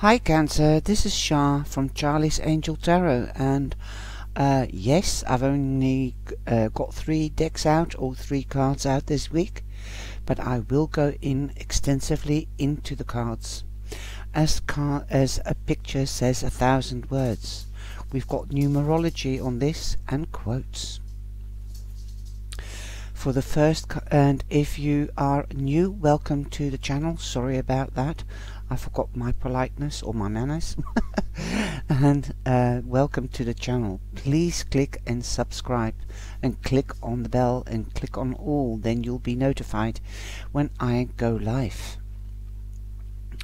Hi Cancer, this is Shah from Charlie's Angel Tarot and uh, yes, I've only uh, got three decks out or three cards out this week but I will go in extensively into the cards. As, car as a picture says a thousand words, we've got numerology on this and quotes. For the first, and if you are new, welcome to the channel. Sorry about that. I forgot my politeness or my manners. and uh, welcome to the channel. Please click and subscribe and click on the bell and click on all. Then you'll be notified when I go live.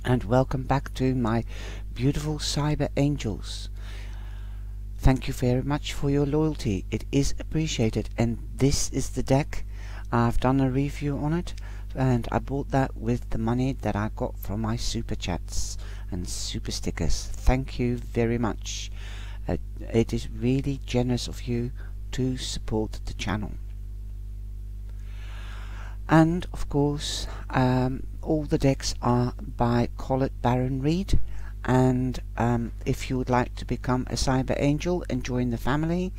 And welcome back to my beautiful cyber angels. Thank you very much for your loyalty. It is appreciated. And this is the deck. I've done a review on it and I bought that with the money that I got from my super chats and super stickers. Thank you very much. Uh, it is really generous of you to support the channel. And of course, um, all the decks are by Colette Baron Reid and um, if you would like to become a cyber angel and join the family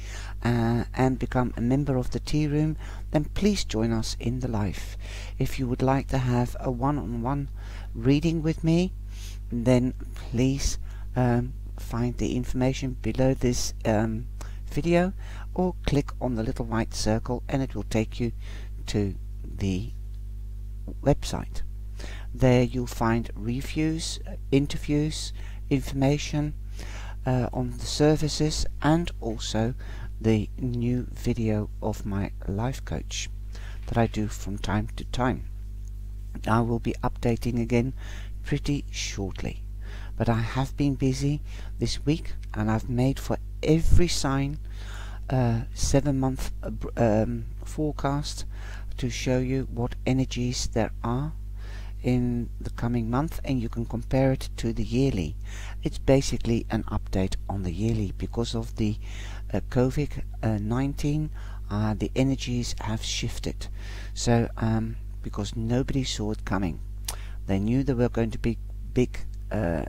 uh, and become a member of the tea room then please join us in the life. If you would like to have a one-on-one -on -one reading with me then please um, find the information below this um, video or click on the little white circle and it will take you to the website there you'll find reviews, interviews, information uh, on the services and also the new video of my life coach that I do from time to time. I will be updating again pretty shortly. But I have been busy this week and I've made for every sign a uh, seven month uh, um, forecast to show you what energies there are in the coming month and you can compare it to the yearly. It's basically an update on the yearly because of the uh, COVID-19 uh, the energies have shifted. So um, because nobody saw it coming. They knew there were going to be big uh,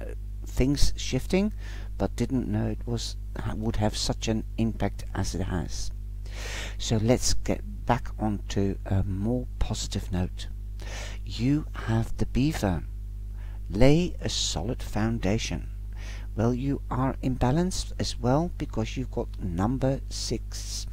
things shifting but didn't know it was would have such an impact as it has. So let's get back onto a more positive note. You have the beaver. Lay a solid foundation. Well, you are imbalanced as well because you've got number six.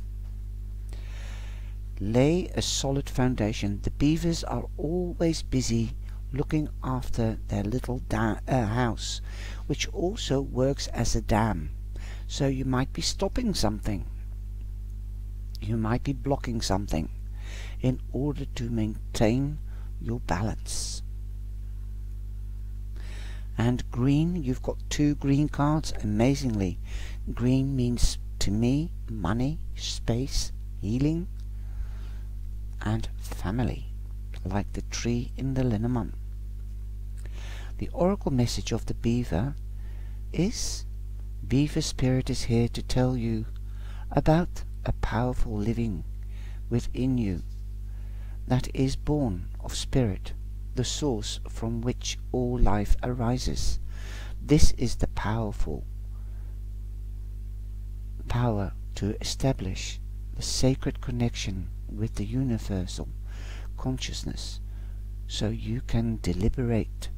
Lay a solid foundation. The beavers are always busy looking after their little uh, house, which also works as a dam. So you might be stopping something. You might be blocking something in order to maintain your balance. And green, you've got two green cards, amazingly. Green means to me money, space, healing, and family, like the tree in the Lenormand. The oracle message of the beaver is Beaver Spirit is here to tell you about a powerful living within you that is born of spirit, the source from which all life arises. This is the powerful power to establish the sacred connection with the universal consciousness so you can deliberate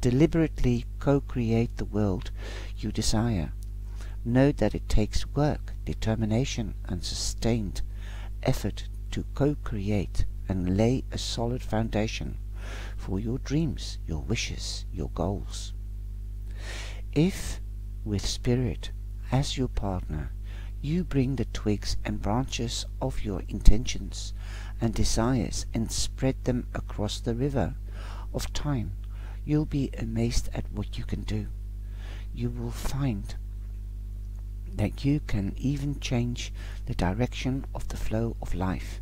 deliberately co-create the world you desire. Know that it takes work, determination and sustained effort to co-create and lay a solid foundation for your dreams, your wishes, your goals. If, with spirit as your partner, you bring the twigs and branches of your intentions and desires and spread them across the river of time, you'll be amazed at what you can do. You will find that you can even change the direction of the flow of life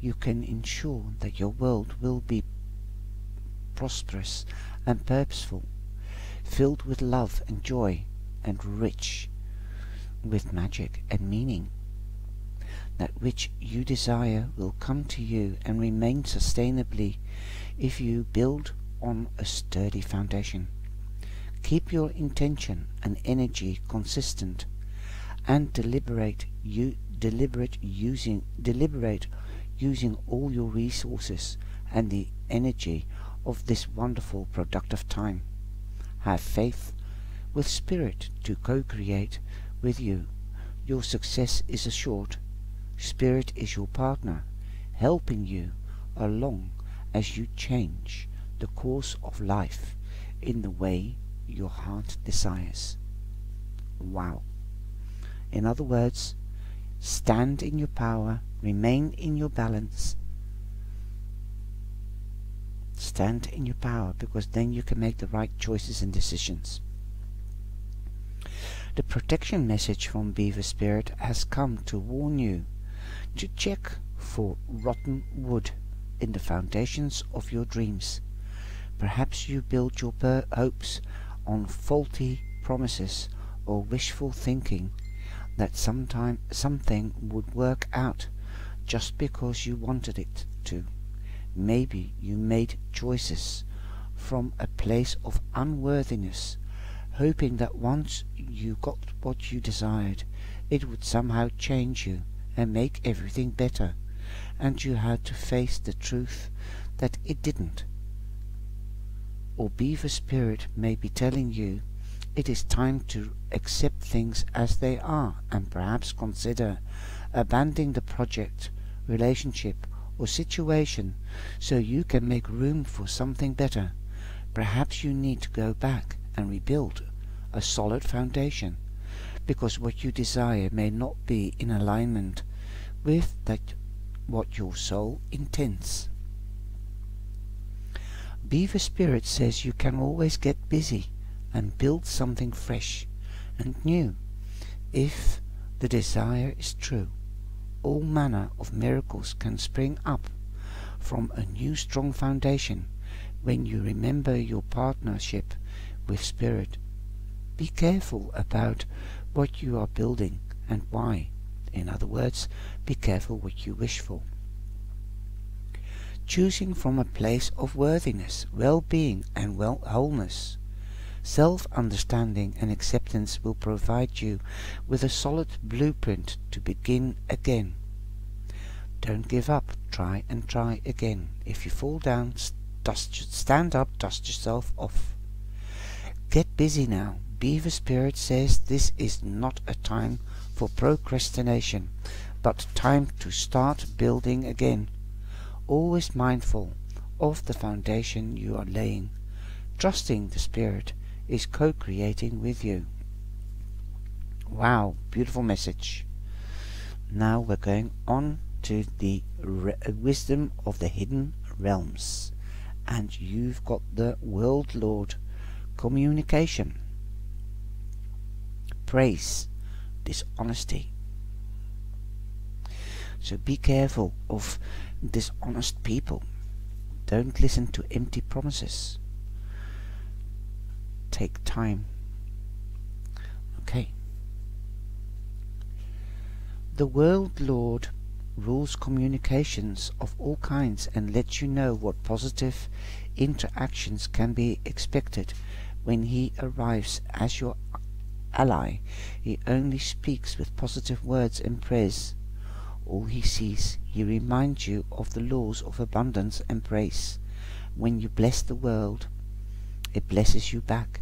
you can ensure that your world will be prosperous and purposeful, filled with love and joy, and rich with magic and meaning. That which you desire will come to you and remain sustainably if you build on a sturdy foundation. Keep your intention and energy consistent and deliberate you deliberate using deliberate using all your resources and the energy of this wonderful productive time. Have faith with spirit to co-create with you. Your success is assured. Spirit is your partner, helping you along as you change the course of life in the way your heart desires. Wow. In other words, stand in your power, remain in your balance, stand in your power because then you can make the right choices and decisions. The protection message from Beaver Spirit has come to warn you to check for rotten wood in the foundations of your dreams. Perhaps you build your hopes on faulty promises or wishful thinking that sometime something would work out just because you wanted it to. Maybe you made choices from a place of unworthiness, hoping that once you got what you desired, it would somehow change you and make everything better, and you had to face the truth that it didn't. Or Beaver Spirit may be telling you it is time to accept things as they are and perhaps consider abandoning the project, relationship, or situation so you can make room for something better. Perhaps you need to go back and rebuild a solid foundation because what you desire may not be in alignment with that what your soul intends. Beaver Spirit says you can always get busy and build something fresh and new if the desire is true all manner of miracles can spring up from a new strong foundation when you remember your partnership with Spirit. Be careful about what you are building and why. In other words, be careful what you wish for. Choosing from a place of worthiness, well-being and well wholeness. Self-understanding and acceptance will provide you with a solid blueprint to begin again. Don't give up. Try and try again. If you fall down, dust, stand up, dust yourself off. Get busy now. Beaver Spirit says this is not a time for procrastination, but time to start building again. Always mindful of the foundation you are laying, trusting the Spirit is co-creating with you. Wow, beautiful message. Now we're going on to the uh, wisdom of the hidden realms. And you've got the Word Lord communication. Praise, dishonesty. So be careful of dishonest people. Don't listen to empty promises take time. Okay. The Word Lord rules communications of all kinds and lets you know what positive interactions can be expected when he arrives as your ally. He only speaks with positive words and prayers. All he sees, he reminds you of the laws of abundance and praise. When you bless the world, it blesses you back.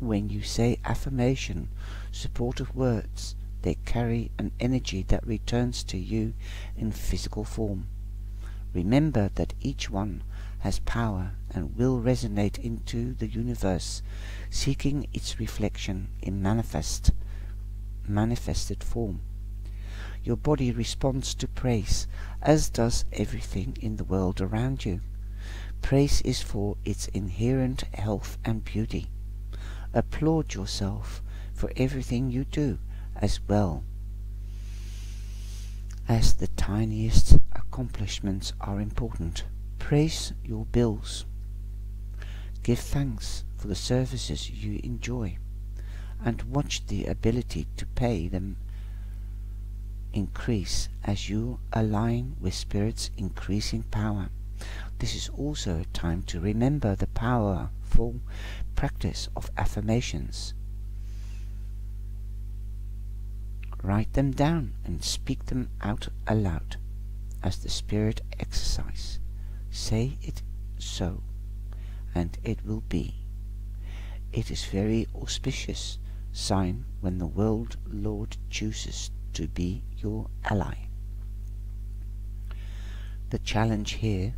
When you say affirmation, supportive words, they carry an energy that returns to you in physical form. Remember that each one has power and will resonate into the universe, seeking its reflection in manifest, manifested form. Your body responds to praise, as does everything in the world around you. Praise is for its inherent health and beauty. Applaud yourself for everything you do as well as the tiniest accomplishments are important. Praise your bills. Give thanks for the services you enjoy and watch the ability to pay them increase as you align with Spirit's increasing power. This is also a time to remember the powerful practice of affirmations. Write them down and speak them out aloud as the spirit exercise. Say it so, and it will be. It is very auspicious sign when the word Lord chooses to be your ally. The challenge here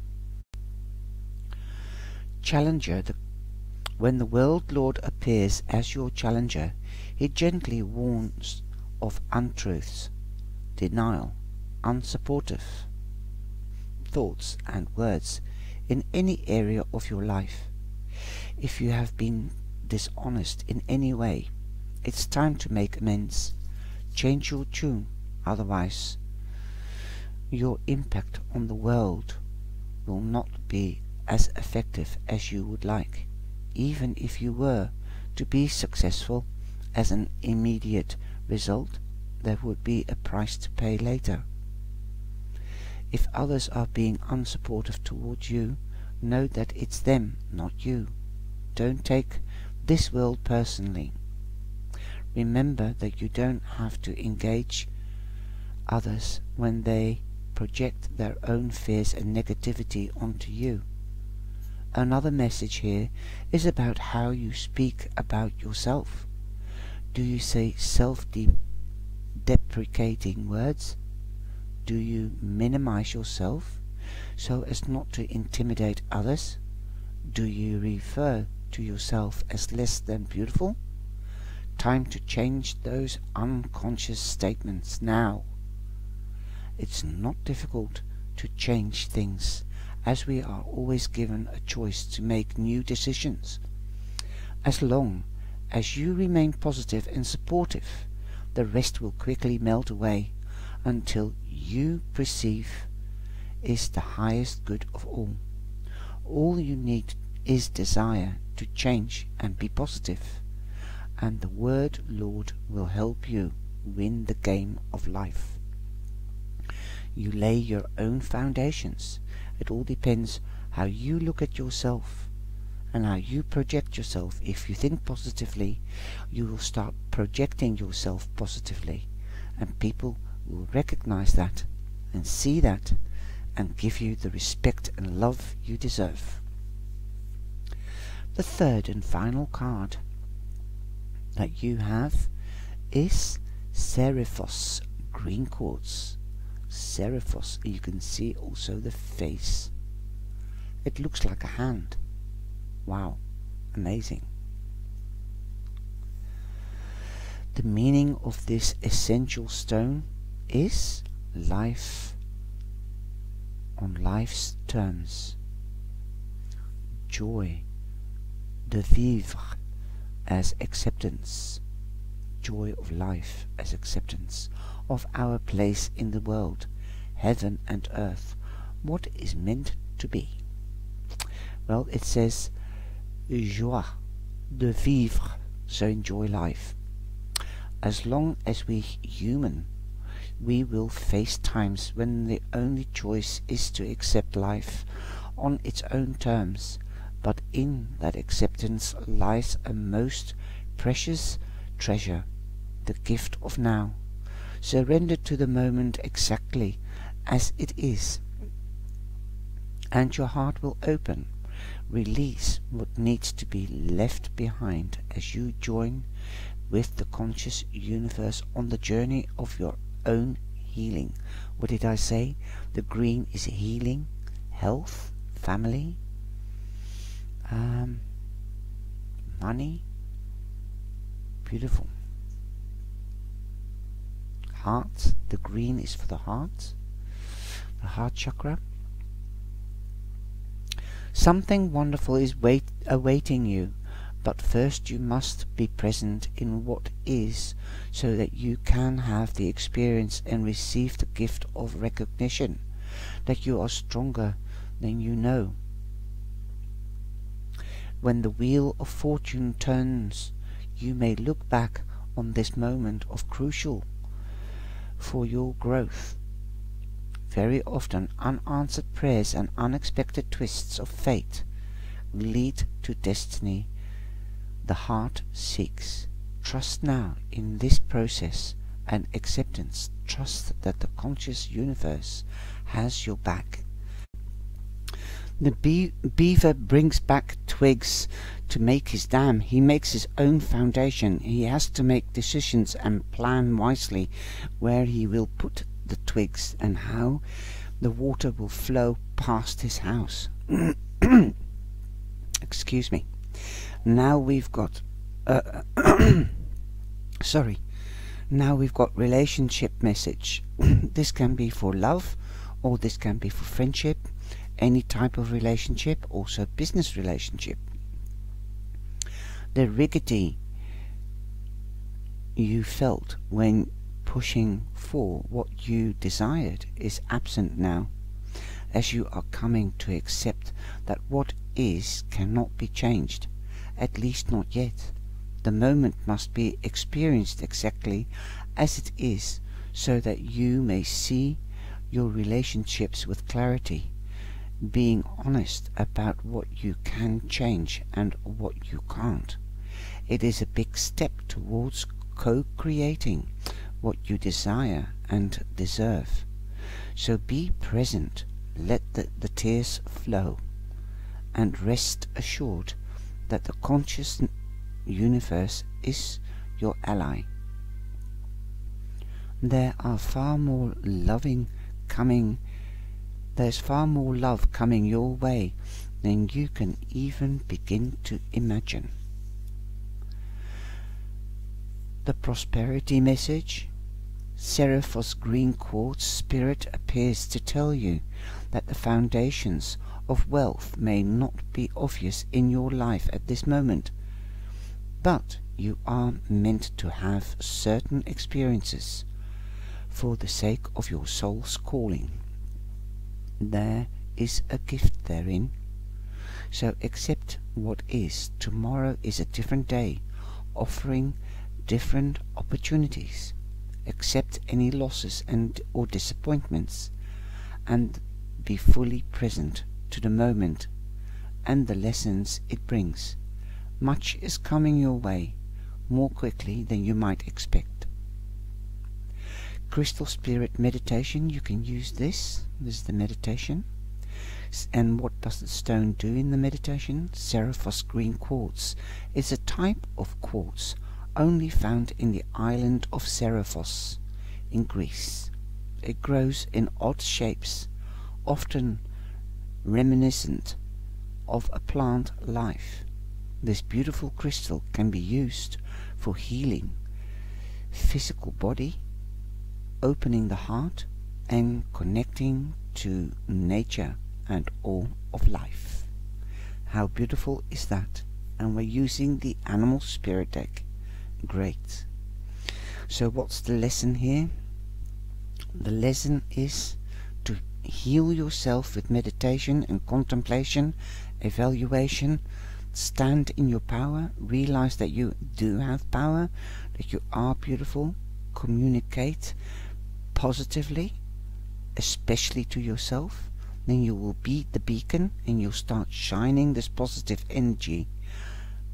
Challenger the when the word lord appears as your challenger, he gently warns of untruths, denial, unsupportive thoughts and words in any area of your life. If you have been dishonest in any way, it's time to make amends. Change your tune, otherwise your impact on the world will not be as effective as you would like, even if you were to be successful as an immediate result, there would be a price to pay later. If others are being unsupportive towards you, know that it's them, not you. Don't take this world personally. Remember that you don't have to engage others when they project their own fears and negativity onto you. Another message here is about how you speak about yourself. Do you say self-deprecating words? Do you minimize yourself so as not to intimidate others? Do you refer to yourself as less than beautiful? Time to change those unconscious statements now. It's not difficult to change things as we are always given a choice to make new decisions. As long as you remain positive and supportive, the rest will quickly melt away until you perceive is the highest good of all. All you need is desire to change and be positive, and the word Lord will help you win the game of life. You lay your own foundations it all depends how you look at yourself and how you project yourself. If you think positively, you will start projecting yourself positively, and people will recognize that and see that and give you the respect and love you deserve. The third and final card that you have is Serifos Green Quartz. Serifos, you can see also the face. It looks like a hand. Wow, amazing. The meaning of this essential stone is life on life's terms. Joy, de vivre as acceptance. Joy of life as acceptance of our place in the world, heaven and earth, what is meant to be. Well, it says joie de vivre, so enjoy life. As long as we human, we will face times when the only choice is to accept life on its own terms, but in that acceptance lies a most precious treasure, the gift of now surrender to the moment exactly as it is, and your heart will open. Release what needs to be left behind as you join with the conscious universe on the journey of your own healing. What did I say? The green is healing, health, family, um, money. Beautiful heart. The green is for the heart, the heart chakra. Something wonderful is wait, awaiting you, but first you must be present in what is so that you can have the experience and receive the gift of recognition that you are stronger than you know. When the wheel of fortune turns, you may look back on this moment of crucial for your growth. very often unanswered prayers and unexpected twists of fate lead to destiny the heart seeks. Trust now in this process and acceptance. Trust that the conscious universe has your back. The beaver brings back twigs to make his dam. He makes his own foundation. He has to make decisions and plan wisely where he will put the twigs and how the water will flow past his house. Excuse me. Now we've got uh, sorry. Now we've got relationship message. this can be for love or this can be for friendship, any type of relationship, also business relationship. The rigidity you felt when pushing for what you desired is absent now, as you are coming to accept that what is cannot be changed, at least not yet. The moment must be experienced exactly as it is, so that you may see your relationships with clarity, being honest about what you can change and what you can't. It is a big step towards co-creating what you desire and deserve. So be present, let the, the tears flow, and rest assured that the conscious universe is your ally. There are far more loving coming, there's far more love coming your way than you can even begin to imagine. The prosperity message Serifos green quartz spirit appears to tell you that the foundations of wealth may not be obvious in your life at this moment, but you are meant to have certain experiences for the sake of your soul's calling. There is a gift therein. So accept what is. Tomorrow is a different day, offering different opportunities. Accept any losses and or disappointments, and be fully present to the moment and the lessons it brings. Much is coming your way more quickly than you might expect. Crystal Spirit Meditation, you can use this. This is the meditation. And what does the stone do in the meditation? Serifos green quartz is a type of quartz only found in the island of Serifos in Greece. It grows in odd shapes, often reminiscent of a plant life. This beautiful crystal can be used for healing physical body, opening the heart, and connecting to nature and all of life. How beautiful is that? And we're using the animal spirit deck. Great. So what's the lesson here? The lesson is to heal yourself with meditation and contemplation, evaluation, stand in your power, realize that you do have power, that you are beautiful, communicate positively, especially to yourself, then you will be the beacon and you'll start shining this positive energy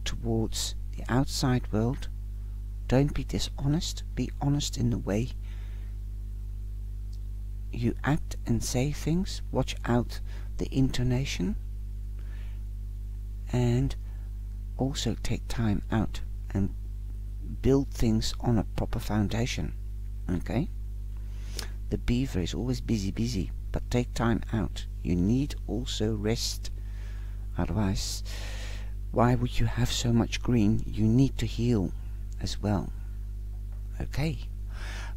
towards the outside world. Don't be dishonest, be honest in the way you act and say things. Watch out the intonation and also take time out and build things on a proper foundation okay the beaver is always busy busy but take time out you need also rest otherwise why would you have so much green you need to heal as well okay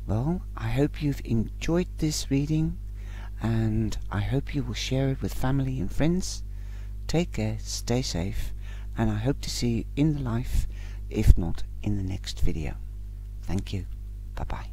well I hope you've enjoyed this reading and I hope you will share it with family and friends Take care, stay safe, and I hope to see you in the life, if not in the next video. Thank you. Bye bye.